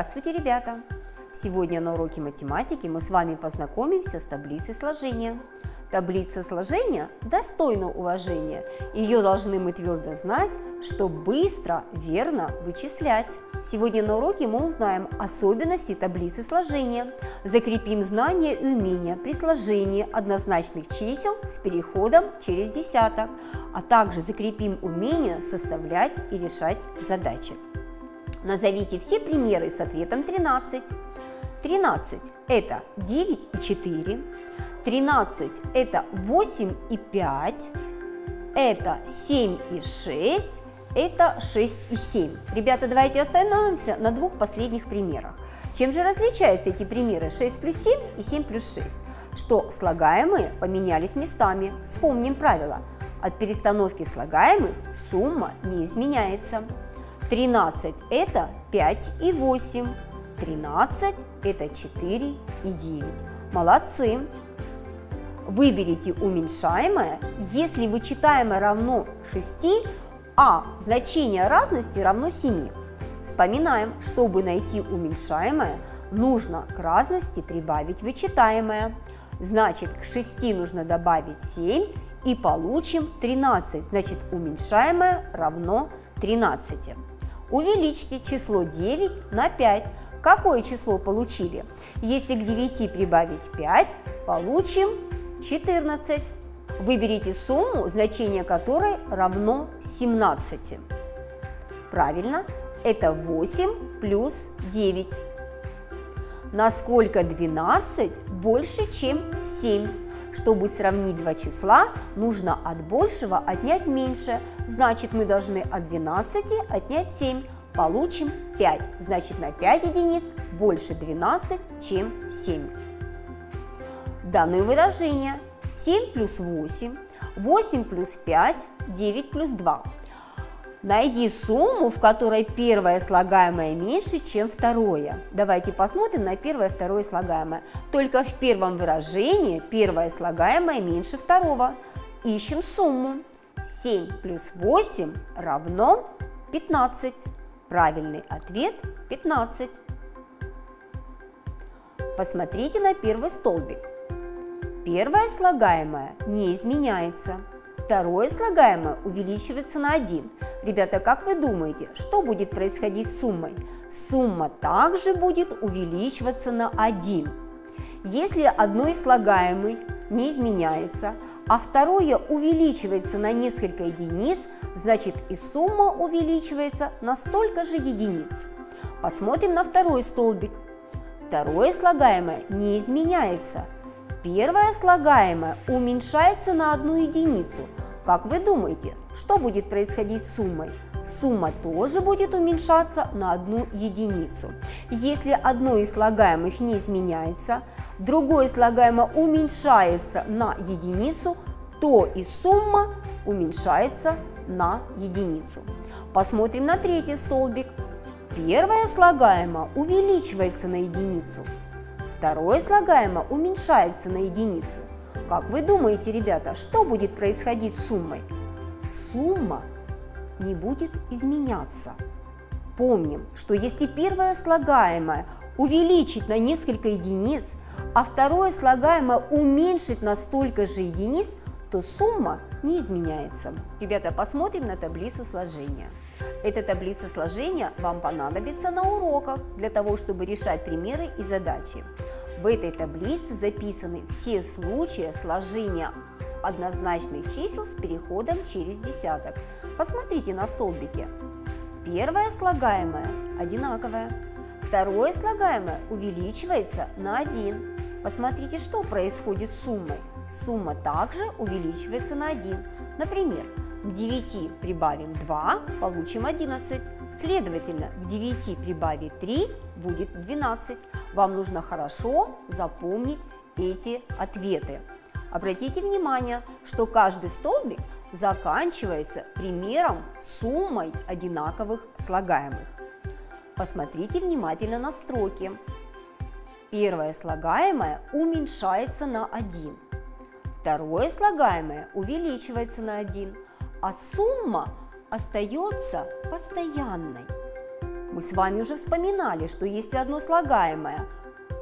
Здравствуйте, ребята! Сегодня на уроке математики мы с вами познакомимся с таблицей сложения. Таблица сложения достойна уважения. Ее должны мы твердо знать, чтобы быстро, верно вычислять. Сегодня на уроке мы узнаем особенности таблицы сложения, закрепим знания и умения при сложении однозначных чисел с переходом через десяток, а также закрепим умение составлять и решать задачи. Назовите все примеры с ответом 13. 13 – это 9 и 4, 13 – это 8 и 5, это 7 и 6, это 6 и 7. Ребята, давайте остановимся на двух последних примерах. Чем же различаются эти примеры 6 плюс 7 и 7 плюс 6? Что слагаемые поменялись местами. Вспомним правило. От перестановки слагаемых сумма не изменяется. 13 – это 5 и 8. 13 – это 4 и 9. Молодцы! Выберите уменьшаемое, если вычитаемое равно 6, а значение разности равно 7. Вспоминаем, чтобы найти уменьшаемое, нужно к разности прибавить вычитаемое. Значит, к 6 нужно добавить 7 и получим 13. Значит, уменьшаемое равно 13. Увеличьте число 9 на 5. Какое число получили? Если к 9 прибавить 5, получим 14. Выберите сумму, значение которой равно 17. Правильно, это 8 плюс 9. Насколько 12 больше, чем 7? Чтобы сравнить два числа, нужно от большего отнять меньше. Значит, мы должны от 12 отнять 7. Получим 5. Значит, на 5 единиц больше 12, чем 7. Данное выражение 7 плюс 8, 8 плюс 5, 9 плюс 2. Найди сумму, в которой первое слагаемое меньше, чем второе. Давайте посмотрим на первое и второе слагаемое. Только в первом выражении первое слагаемое меньше второго. Ищем сумму. 7 плюс 8 равно 15. Правильный ответ 15. Посмотрите на первый столбик. Первое слагаемое не изменяется. Второе слагаемое увеличивается на 1. Ребята, как вы думаете, что будет происходить с суммой? Сумма также будет увеличиваться на 1. Если одно из слагаемых не изменяется, а второе увеличивается на несколько единиц, значит и сумма увеличивается на столько же единиц. Посмотрим на второй столбик. Второе слагаемое не изменяется – Первое слагаемое уменьшается на одну единицу. Как вы думаете, что будет происходить с суммой? Сумма тоже будет уменьшаться на одну единицу. Если одно из слагаемых не изменяется, другое слагаемое уменьшается на единицу, то и сумма уменьшается на единицу. Посмотрим на третий столбик. Первое слагаемое увеличивается на единицу, Второе слагаемое уменьшается на единицу. Как вы думаете, ребята, что будет происходить с суммой? Сумма не будет изменяться. Помним, что если первое слагаемое увеличить на несколько единиц, а второе слагаемое уменьшить на столько же единиц, то сумма не изменяется. Ребята, посмотрим на таблицу сложения. Эта таблица сложения вам понадобится на уроках для того, чтобы решать примеры и задачи. В этой таблице записаны все случаи сложения однозначных чисел с переходом через десяток. Посмотрите на столбике. Первое слагаемое одинаковое, второе слагаемое увеличивается на 1. Посмотрите, что происходит с суммой. Сумма также увеличивается на 1. Например, к 9 прибавим 2, получим 11. Следовательно, к 9 прибавить 3 будет 12. Вам нужно хорошо запомнить эти ответы. Обратите внимание, что каждый столбик заканчивается примером суммой одинаковых слагаемых. Посмотрите внимательно на строки. Первое слагаемое уменьшается на 1. Второе слагаемое увеличивается на 1 а сумма остается постоянной. Мы с вами уже вспоминали, что если одно слагаемое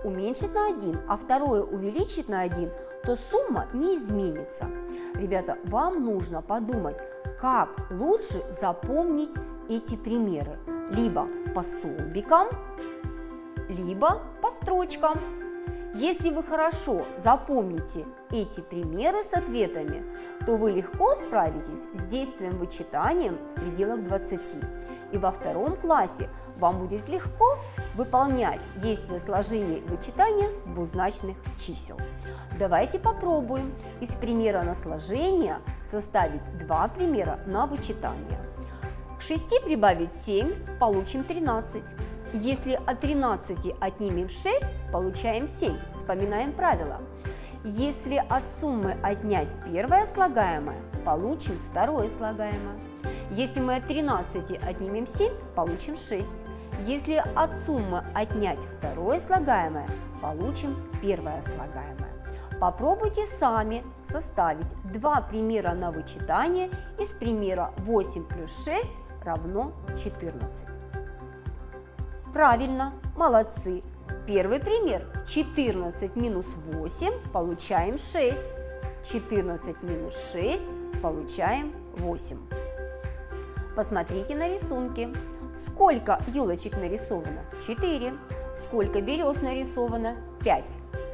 уменьшить на 1, а второе увеличить на 1, то сумма не изменится. Ребята, вам нужно подумать, как лучше запомнить эти примеры. Либо по столбикам, либо по строчкам. Если вы хорошо запомните эти примеры с ответами, то вы легко справитесь с действием вычитанием в пределах 20. И во втором классе вам будет легко выполнять действие сложения и вычитания двузначных чисел. Давайте попробуем из примера на сложение составить два примера на вычитание. К 6 прибавить 7, получим 13. Если от 13 отнимем 6, получаем 7. Вспоминаем правило. Если от суммы отнять первое слагаемое, получим второе слагаемое. Если мы от 13 отнимем 7, получим 6. Если от суммы отнять второе слагаемое, получим первое слагаемое. Попробуйте сами составить два примера на вычитание из примера 8 плюс 6 равно 14. Правильно, молодцы. Первый пример. 14 минус 8 получаем 6. 14 минус 6 получаем 8. Посмотрите на рисунки. Сколько елочек нарисовано? 4. Сколько берез нарисовано? 5.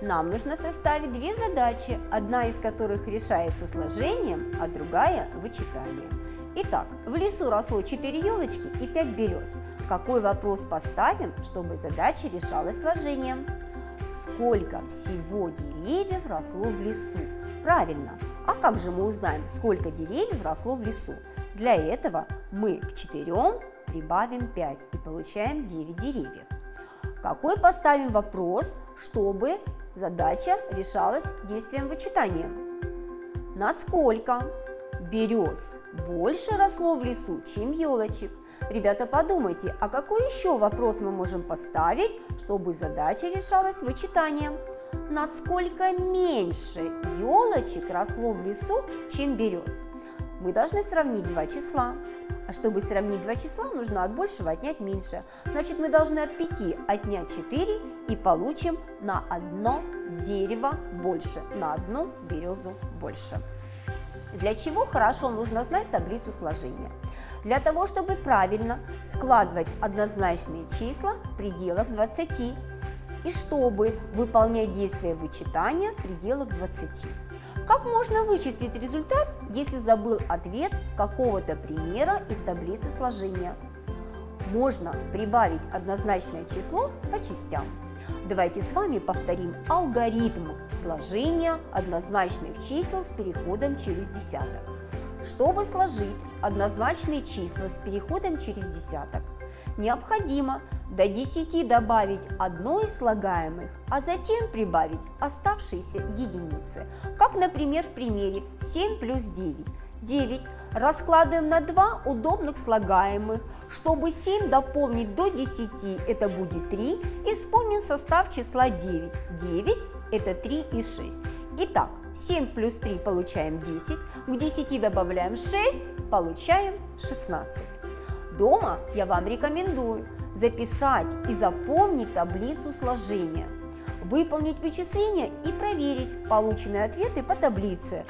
Нам нужно составить две задачи, одна из которых решается сложением, а другая – вычитанием. Итак, в лесу росло 4 елочки и 5 берез. Какой вопрос поставим, чтобы задача решалась сложением? Сколько всего деревьев росло в лесу? Правильно. А как же мы узнаем, сколько деревьев росло в лесу? Для этого мы к 4 прибавим 5 и получаем 9 деревьев. Какой поставим вопрос, чтобы задача решалась действием вычитания? Насколько? берез больше росло в лесу, чем елочек. Ребята, подумайте, а какой еще вопрос мы можем поставить, чтобы задача решалась вычитанием? Насколько меньше елочек росло в лесу, чем берез? Мы должны сравнить два числа. А чтобы сравнить два числа, нужно от большего отнять меньше. Значит, мы должны от 5 отнять 4 и получим на одно дерево больше, на одну березу больше. Для чего хорошо нужно знать таблицу сложения? Для того, чтобы правильно складывать однозначные числа в пределах 20 и чтобы выполнять действия вычитания в пределах 20. Как можно вычислить результат, если забыл ответ какого-то примера из таблицы сложения? Можно прибавить однозначное число по частям. Давайте с вами повторим алгоритм сложения однозначных чисел с переходом через десяток. Чтобы сложить однозначные числа с переходом через десяток, необходимо до 10 добавить одно из слагаемых, а затем прибавить оставшиеся единицы. Как, например, в примере 7 плюс 9. 9 раскладываем на два удобных слагаемых. Чтобы 7 дополнить до 10, это будет 3. И вспомним состав числа 9. 9 это 3 и 6. Итак, 7 плюс 3 получаем 10, к 10 добавляем 6, получаем 16. Дома я вам рекомендую записать и запомнить таблицу сложения, выполнить вычисления и проверить полученные ответы по таблице.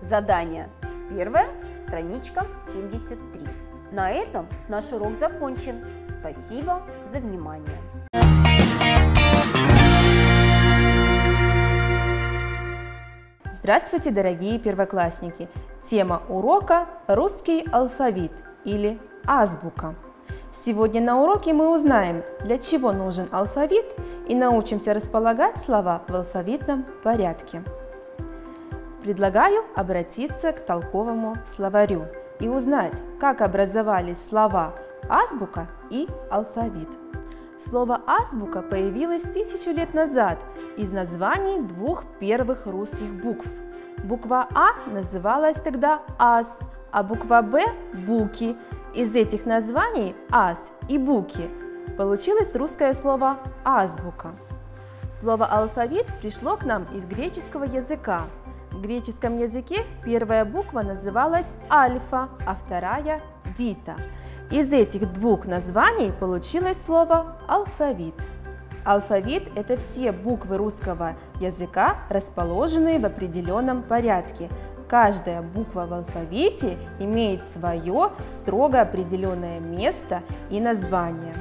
Задание первое страничка 73. На этом наш урок закончен. Спасибо за внимание. Здравствуйте, дорогие первоклассники! Тема урока – русский алфавит или азбука. Сегодня на уроке мы узнаем, для чего нужен алфавит и научимся располагать слова в алфавитном порядке предлагаю обратиться к толковому словарю и узнать, как образовались слова азбука и алфавит. Слово азбука появилось тысячу лет назад из названий двух первых русских букв. Буква А называлась тогда ас, а буква Б – буки. Из этих названий ас и буки получилось русское слово азбука. Слово алфавит пришло к нам из греческого языка в греческом языке первая буква называлась альфа, а вторая – вита. Из этих двух названий получилось слово алфавит. Алфавит – это все буквы русского языка, расположенные в определенном порядке. Каждая буква в алфавите имеет свое строго определенное место и название.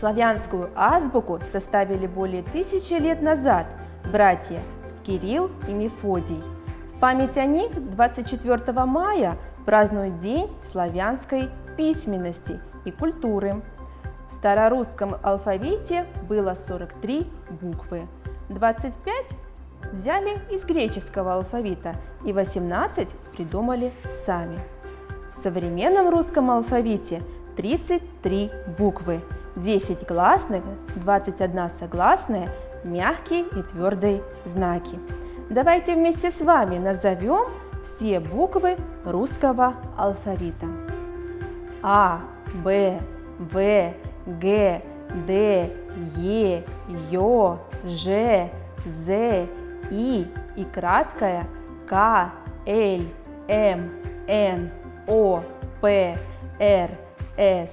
Славянскую азбуку составили более тысячи лет назад братья Кирилл и Мефодий. В память о них 24 мая празднуют День славянской письменности и культуры. В старорусском алфавите было 43 буквы. 25 взяли из греческого алфавита и 18 придумали сами. В современном русском алфавите 33 буквы, 10 гласных, 21 согласная, мягкие и твердые знаки. Давайте вместе с вами назовем все буквы русского алфавита. А, Б, В, Г, Д, Е, Ё, Ж, З, И и краткая К, Л, М, Н, О, П, Р, С,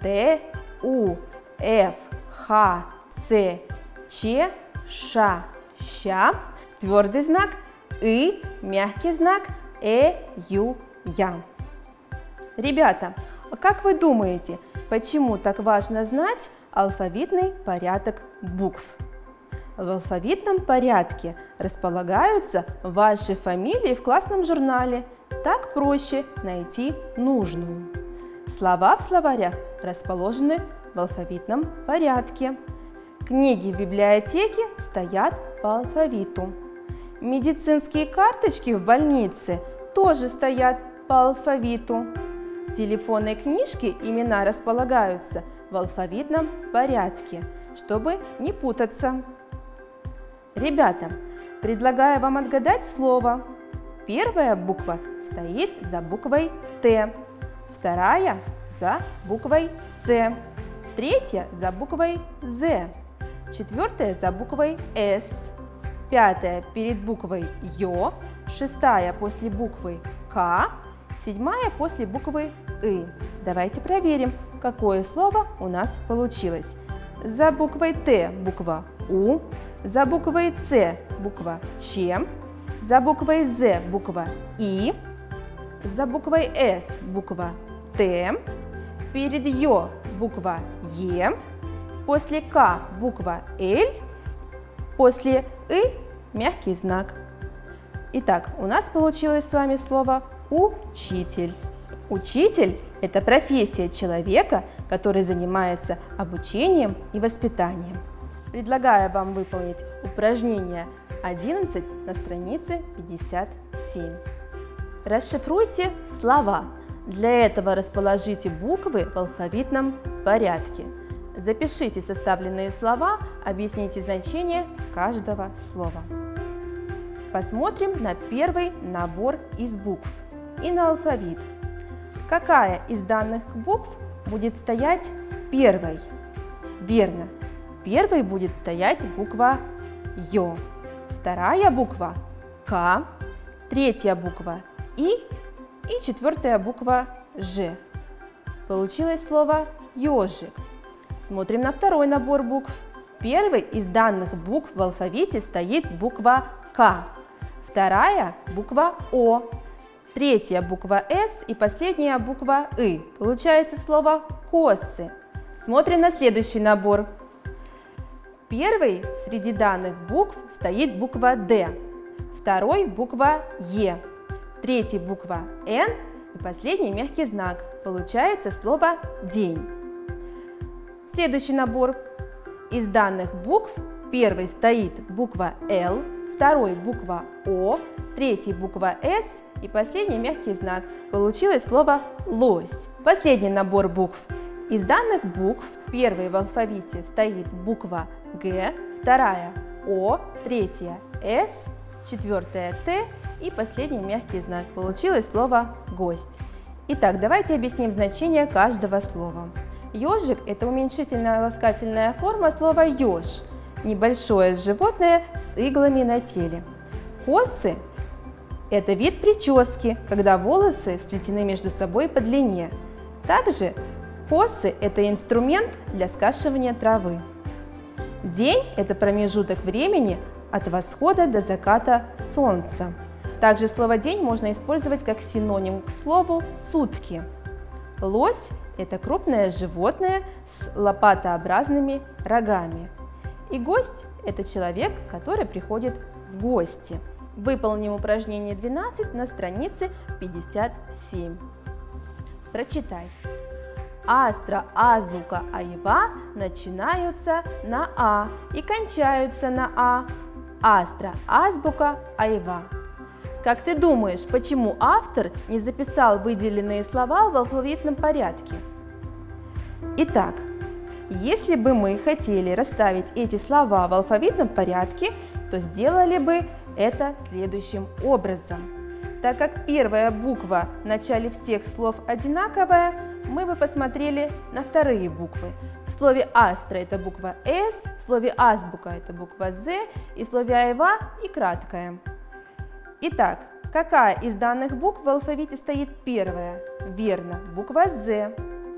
Т, У, Ф, Х, Ц, Ч, Ш, Щ, твердый знак, И, мягкий знак, Э, Ю, Я. Ребята, а как вы думаете, почему так важно знать алфавитный порядок букв? В алфавитном порядке располагаются ваши фамилии в классном журнале. Так проще найти нужную. Слова в словарях расположены в алфавитном порядке. Книги в библиотеке стоят по алфавиту. Медицинские карточки в больнице тоже стоят по алфавиту. В телефонной книжке имена располагаются в алфавитном порядке, чтобы не путаться. Ребята, предлагаю вам отгадать слово. Первая буква стоит за буквой Т, вторая за буквой С, третья за буквой З, четвертая за буквой С, пятая перед буквой Ё, шестая после буквы К, седьмая после буквы И. Давайте проверим, какое слово у нас получилось. За буквой Т буква У, за буквой С буква Ч, за буквой З буква И, за буквой С буква Т, перед Ё буква Е, после К буква Л, после И мягкий знак. Итак, у нас получилось с вами слово учитель. Учитель – это профессия человека, который занимается обучением и воспитанием. Предлагаю вам выполнить упражнение 11 на странице 57. Расшифруйте слова. Для этого расположите буквы в алфавитном порядке. Запишите составленные слова, объясните значение каждого слова. Посмотрим на первый набор из букв и на алфавит. Какая из данных букв будет стоять первой? Верно, первой будет стоять буква Ё, вторая буква К, третья буква И и четвертая буква Ж. Получилось слово ежик. Смотрим на второй набор букв. Первый из данных букв в алфавите стоит буква К, вторая буква О, третья буква С и последняя буква И. Получается слово косы. Смотрим на следующий набор. Первый среди данных букв стоит буква Д, второй буква Е, третий буква Н и последний мягкий знак. Получается слово день. Следующий набор. Из данных букв первый стоит буква Л, второй буква О, третий буква С и последний мягкий знак. Получилось слово лось. Последний набор букв. Из данных букв первой в алфавите стоит буква Г, вторая О, третья С, четвертая Т и последний мягкий знак. Получилось слово гость. Итак, давайте объясним значение каждого слова. Ежик – это уменьшительная ласкательная форма слова еж – небольшое животное с иглами на теле. Косы – это вид прически, когда волосы сплетены между собой по длине. Также Косы – это инструмент для скашивания травы. День – это промежуток времени от восхода до заката солнца. Также слово «день» можно использовать как синоним к слову «сутки». Лось – это крупное животное с лопатообразными рогами. И гость – это человек, который приходит в гости. Выполним упражнение 12 на странице 57. Прочитай. Астра, азбука, аева начинаются на А и кончаются на А. Астра, азбука, аева. Как ты думаешь, почему автор не записал выделенные слова в алфавитном порядке? Итак, если бы мы хотели расставить эти слова в алфавитном порядке, то сделали бы это следующим образом. Так как первая буква в начале всех слов одинаковая, мы бы посмотрели на вторые буквы. В слове «астра» это буква «с», в слове «азбука» это буква «з» и в слове «айва» и краткая. Итак, какая из данных букв в алфавите стоит первая? Верно, буква «з»,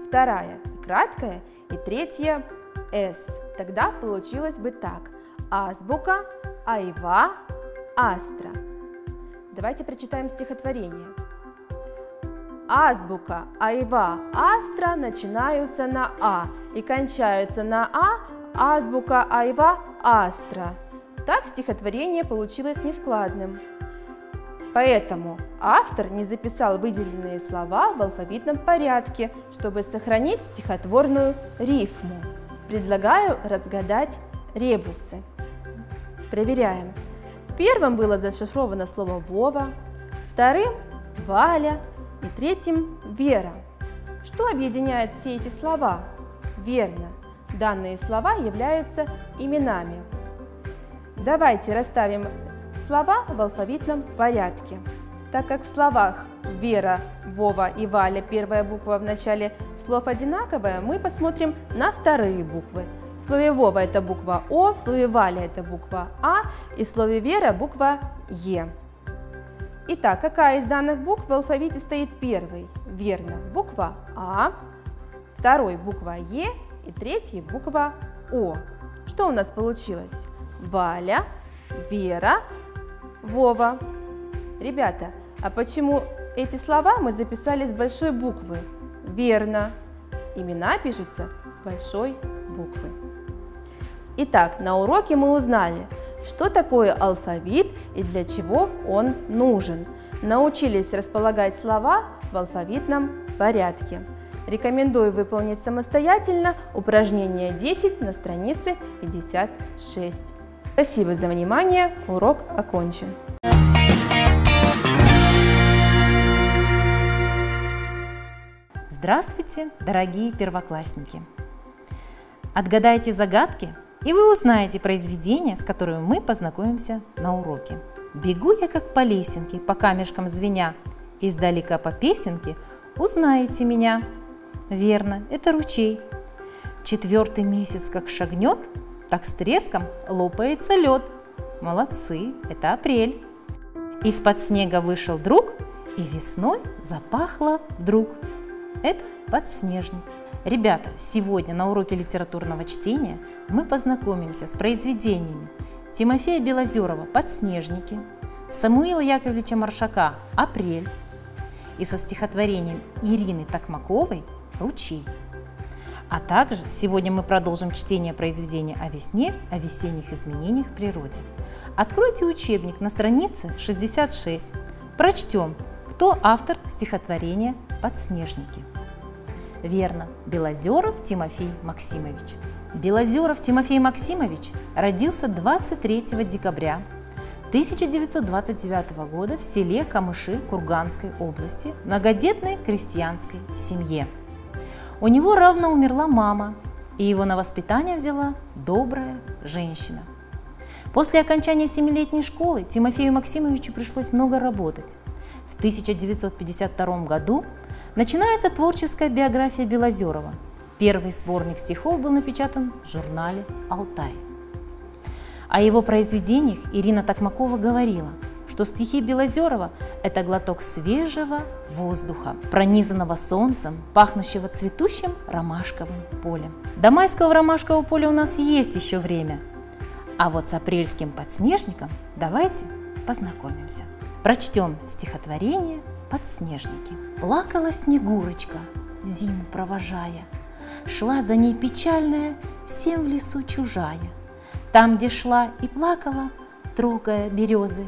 вторая – краткая и третья – «с». Тогда получилось бы так. Азбука, айва, астра. Давайте прочитаем стихотворение. Азбука, айва, астра начинаются на А и кончаются на А, азбука, айва, астра. Так стихотворение получилось нескладным. Поэтому автор не записал выделенные слова в алфавитном порядке, чтобы сохранить стихотворную рифму. Предлагаю разгадать ребусы. Проверяем. Первым было зашифровано слово «Вова», вторым – «Валя» и третьим – «Вера». Что объединяет все эти слова? Верно, данные слова являются именами. Давайте расставим слова в алфавитном порядке. Так как в словах Вера, Вова и Валя первая буква в начале слов одинаковая, мы посмотрим на вторые буквы. В слове Вова это буква О, в слове Валя это буква А и в слове Вера буква Е. Итак, какая из данных букв в алфавите стоит первой? Верно, буква А, второй буква Е и третья буква О. Что у нас получилось? Валя, Вера, Вова. Ребята, а почему эти слова мы записали с большой буквы? Верно, имена пишутся с большой буквы. Итак, на уроке мы узнали, что такое алфавит и для чего он нужен. Научились располагать слова в алфавитном порядке. Рекомендую выполнить самостоятельно упражнение 10 на странице 56. Спасибо за внимание, урок окончен. Здравствуйте, дорогие первоклассники! Отгадайте загадки и вы узнаете произведение, с которым мы познакомимся на уроке. Бегу я как по лесенке, по камешкам звеня, издалека по песенке узнаете меня. Верно, это ручей. Четвертый месяц как шагнет, так с треском лопается лед. Молодцы, это апрель. Из-под снега вышел друг, и весной запахло вдруг. Это подснежник. Ребята, сегодня на уроке литературного чтения мы познакомимся с произведениями Тимофея Белозерова «Подснежники», Самуила Яковлевича Маршака «Апрель» и со стихотворением Ирины Токмаковой «Ручей». А также сегодня мы продолжим чтение произведения о весне, о весенних изменениях в природе. Откройте учебник на странице 66. Прочтем, кто автор стихотворения «Подснежники». Верно, Белозеров Тимофей Максимович. Белозеров Тимофей Максимович родился 23 декабря 1929 года в селе Камыши Курганской области многодетной крестьянской семье. У него равно умерла мама, и его на воспитание взяла добрая женщина. После окончания семилетней школы Тимофею Максимовичу пришлось много работать. В 1952 году начинается творческая биография Белозерова. Первый сборник стихов был напечатан в журнале «Алтай». О его произведениях Ирина Токмакова говорила, что стихи Белозерова – это глоток свежего воздуха, пронизанного солнцем, пахнущего цветущим ромашковым полем. До майского ромашкового поля у нас есть еще время, а вот с апрельским подснежником давайте познакомимся. Прочтем стихотворение «Подснежники». Плакала Снегурочка, зиму провожая, Шла за ней печальная, всем в лесу чужая. Там, где шла и плакала, трогая березы,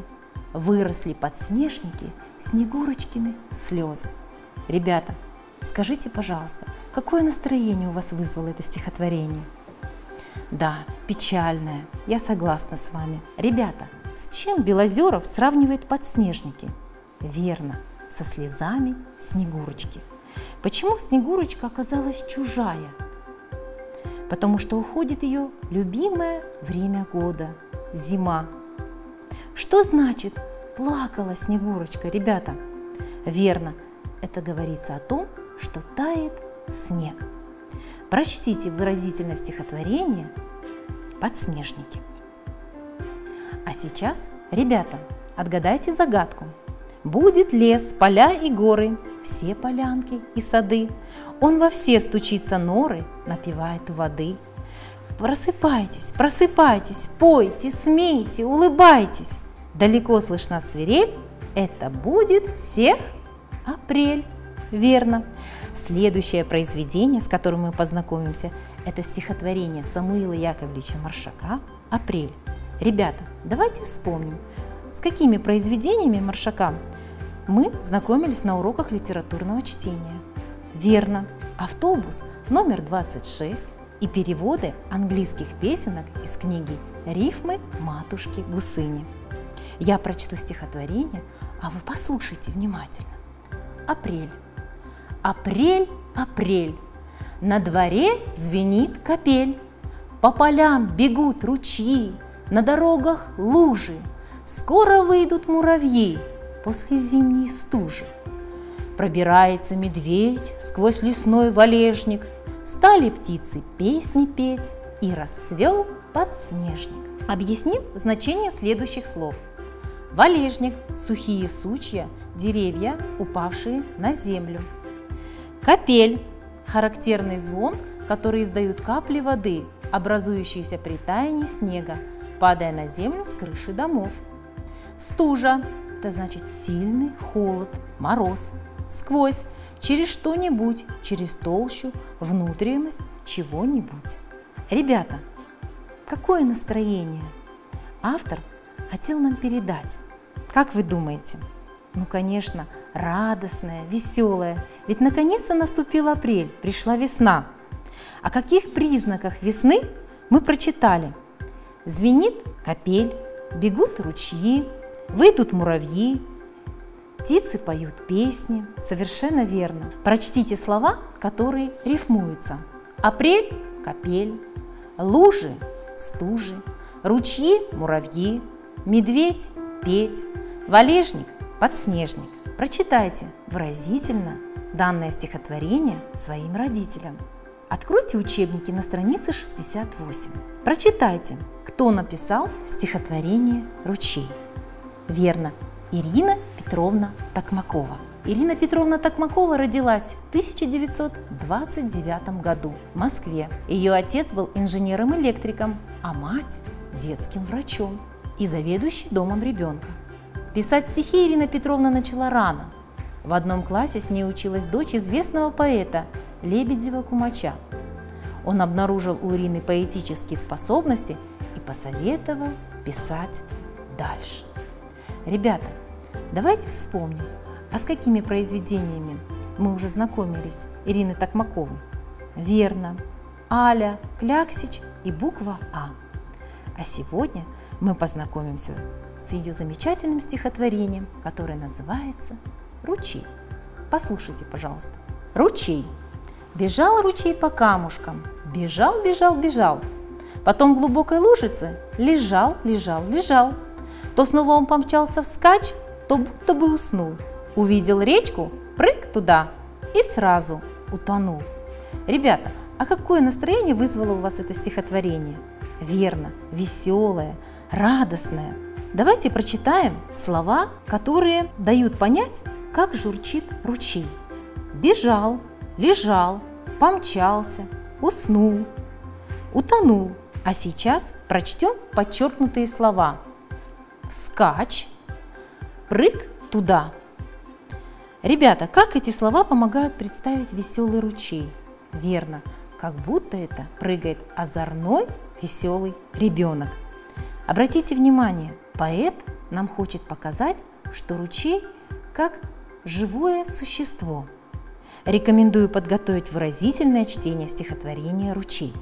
Выросли подснежники Снегурочкины слезы. Ребята, скажите, пожалуйста, какое настроение у вас вызвало это стихотворение? Да, печальное, я согласна с вами. Ребята, с чем Белозеров сравнивает подснежники? Верно, со слезами Снегурочки. Почему Снегурочка оказалась чужая? Потому что уходит ее любимое время года – зима. Что значит плакала Снегурочка, ребята? Верно, это говорится о том, что тает снег. Прочтите выразительное стихотворение «Подснежники». А сейчас, ребята, отгадайте загадку. Будет лес, поля и горы, все полянки и сады. Он во все стучится норы, напевает воды. Просыпайтесь, просыпайтесь, пойте, смейте, улыбайтесь. Далеко слышна свирель, это будет всех апрель. Верно. Следующее произведение, с которым мы познакомимся, это стихотворение Самуила Яковлевича Маршака «Апрель». Ребята, давайте вспомним, с какими произведениями Маршака мы знакомились на уроках литературного чтения. Верно, автобус номер 26 и переводы английских песенок из книги «Рифмы матушки Гусыни». Я прочту стихотворение, а вы послушайте внимательно. Апрель. Апрель, апрель, на дворе звенит капель, По полям бегут ручьи, на дорогах лужи, Скоро выйдут муравьи после зимней стужи. Пробирается медведь сквозь лесной валежник, Стали птицы песни петь, и расцвел подснежник. Объясним значение следующих слов. Валежник – сухие сучья, деревья, упавшие на землю. Капель – характерный звон, который издают капли воды, образующиеся при таянии снега, падая на землю с крыши домов. Стужа – это значит сильный холод, мороз, сквозь, через что-нибудь, через толщу, внутренность чего-нибудь. Ребята, какое настроение автор хотел нам передать? Как вы думаете? Ну, конечно, радостная, веселая. Ведь наконец-то наступил апрель, пришла весна. О каких признаках весны мы прочитали? Звенит капель, бегут ручьи, выйдут муравьи, птицы поют песни. Совершенно верно. Прочтите слова, которые рифмуются. Апрель – капель, лужи – стужи, ручьи – муравьи, медведь – петь, валежник – подснежник. Прочитайте выразительно данное стихотворение своим родителям. Откройте учебники на странице 68. Прочитайте, кто написал стихотворение «Ручей». Верно, Ирина Петровна Токмакова. Ирина Петровна Токмакова родилась в 1929 году в Москве. Ее отец был инженером-электриком, а мать – детским врачом и заведующей домом ребенка. Писать стихи Ирина Петровна начала рано. В одном классе с ней училась дочь известного поэта Лебедева Кумача. Он обнаружил у Ирины поэтические способности и посоветовал писать дальше. Ребята, давайте вспомним, а с какими произведениями мы уже знакомились Ирины Токмаковой? Верно, Аля, Кляксич и буква А. А сегодня мы познакомимся с ее замечательным стихотворением, которое называется «Ручей». Послушайте, пожалуйста. Ручей. Бежал ручей по камушкам, бежал, бежал, бежал. Потом в глубокой лужице лежал, лежал, лежал. То снова он помчался вскачь, то будто бы уснул. Увидел речку, прыг туда и сразу утонул. Ребята, а какое настроение вызвало у вас это стихотворение? Верно, веселое, радостное. Давайте прочитаем слова, которые дают понять, как журчит ручей. Бежал, лежал, помчался, уснул, утонул. А сейчас прочтем подчеркнутые слова. Вскачь, прыг туда. Ребята, как эти слова помогают представить веселый ручей? Верно, как будто это прыгает озорной веселый ребенок. Обратите внимание, поэт нам хочет показать, что ручей как живое существо. Рекомендую подготовить выразительное чтение стихотворения «Ручей».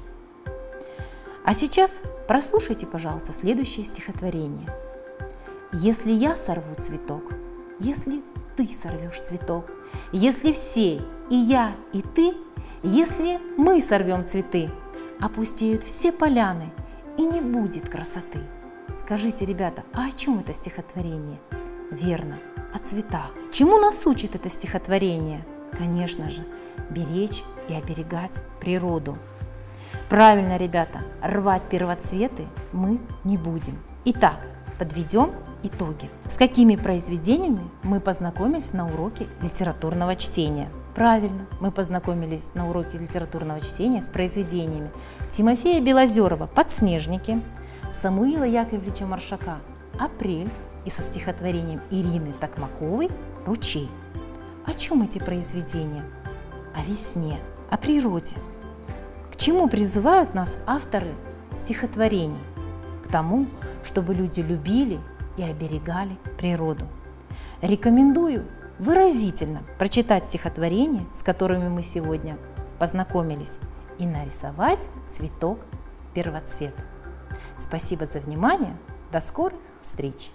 А сейчас прослушайте, пожалуйста, следующее стихотворение. «Если я сорву цветок, если ты сорвешь цветок, если все, и я, и ты, если мы сорвем цветы, опустеют все поляны, и не будет красоты. Скажите, ребята, а о чем это стихотворение? Верно, о цветах. Чему нас учит это стихотворение? Конечно же, беречь и оберегать природу. Правильно, ребята, рвать первоцветы мы не будем. Итак, подведем итоги. С какими произведениями мы познакомились на уроке литературного чтения? Правильно, мы познакомились на уроке литературного чтения с произведениями Тимофея Белозерова «Подснежники», Самуила Яковлевича Маршака «Апрель» и со стихотворением Ирины Токмаковой «Ручей». О чем эти произведения? О весне, о природе. К чему призывают нас авторы стихотворений? К тому, чтобы люди любили и оберегали природу. Рекомендую выразительно прочитать стихотворения, с которыми мы сегодня познакомились, и нарисовать цветок первоцвет. Спасибо за внимание. До скорых встреч!